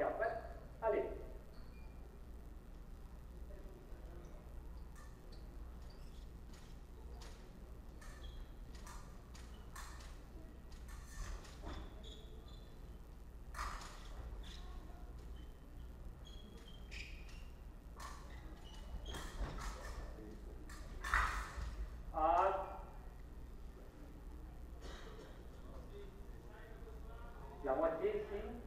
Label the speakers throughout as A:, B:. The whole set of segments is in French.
A: et en allez. Ah. La moitié ici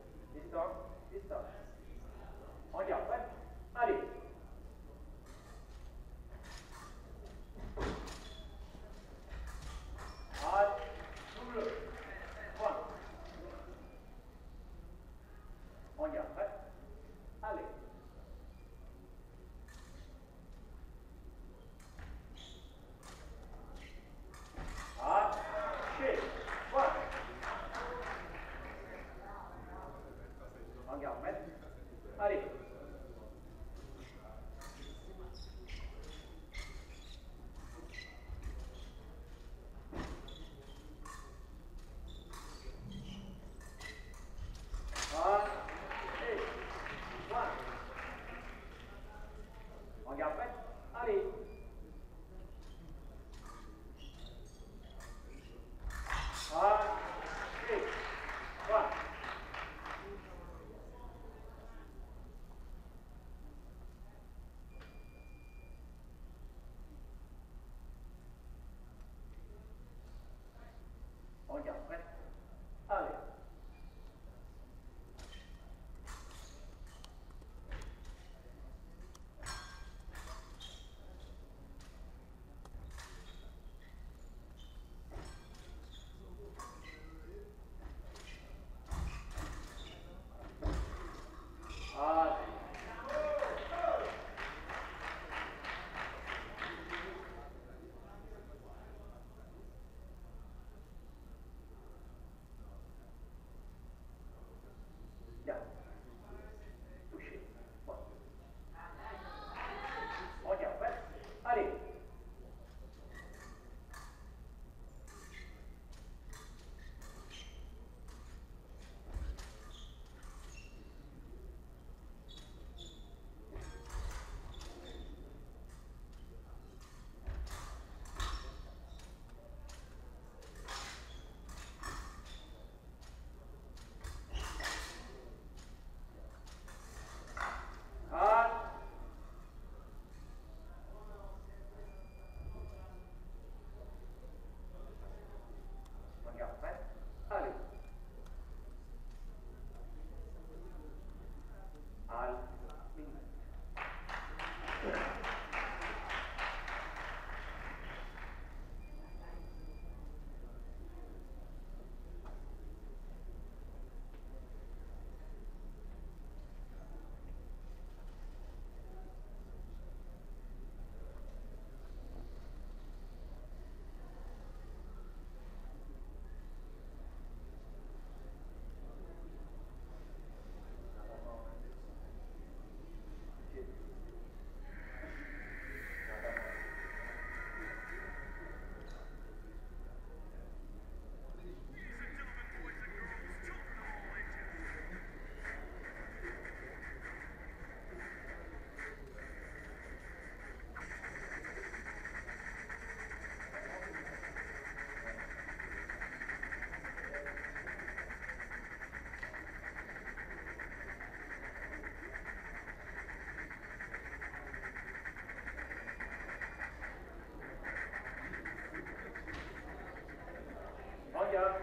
A: of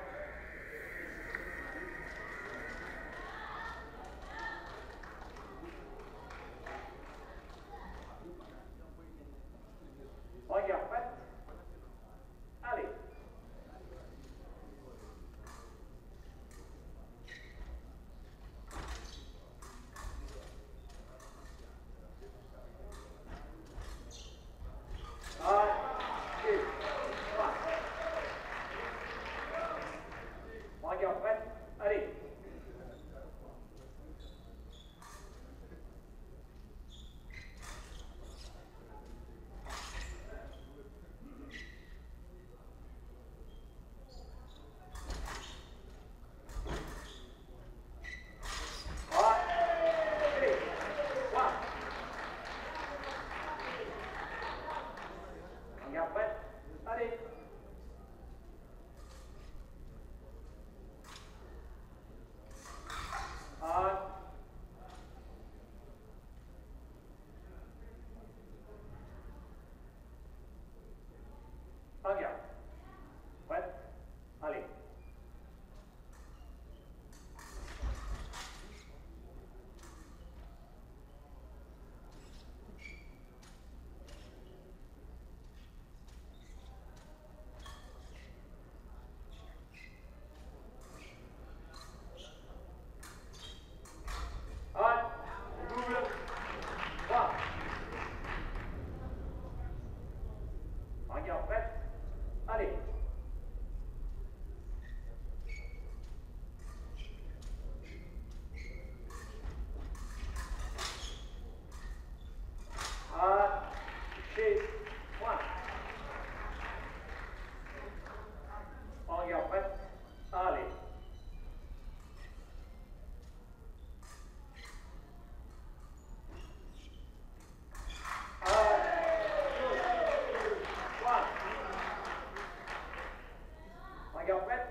A: y'all ready?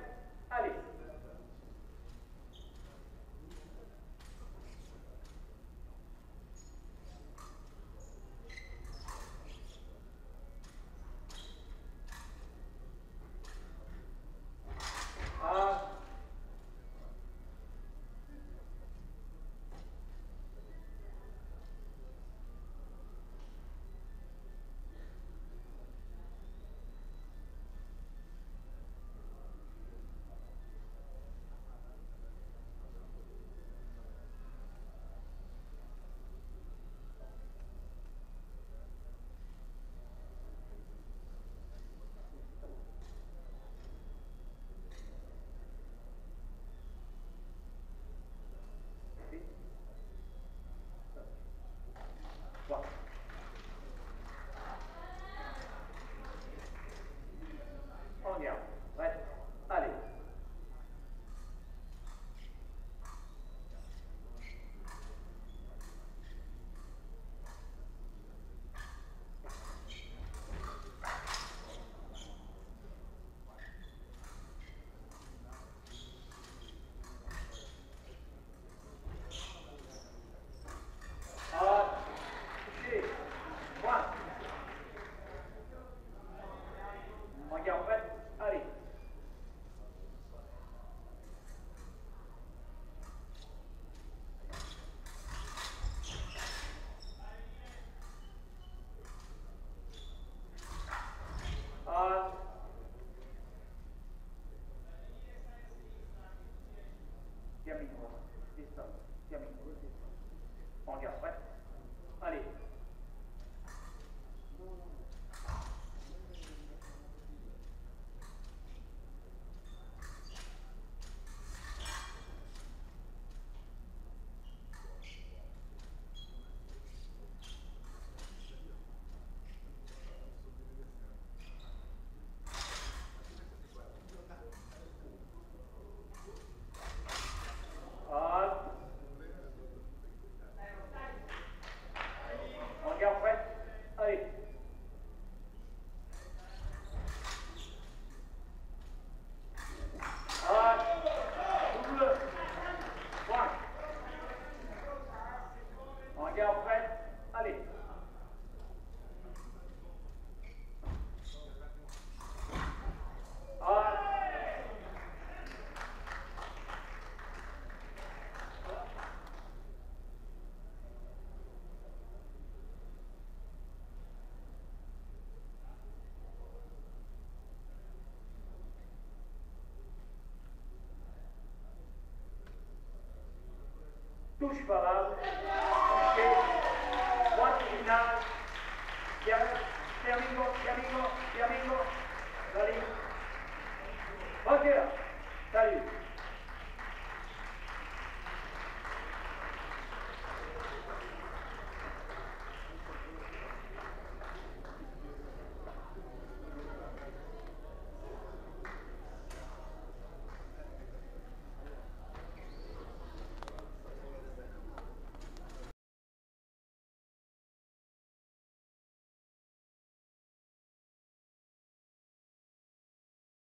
A: dos falados, dos feitos, ponto final. Se amigo, se amigo, se amigo.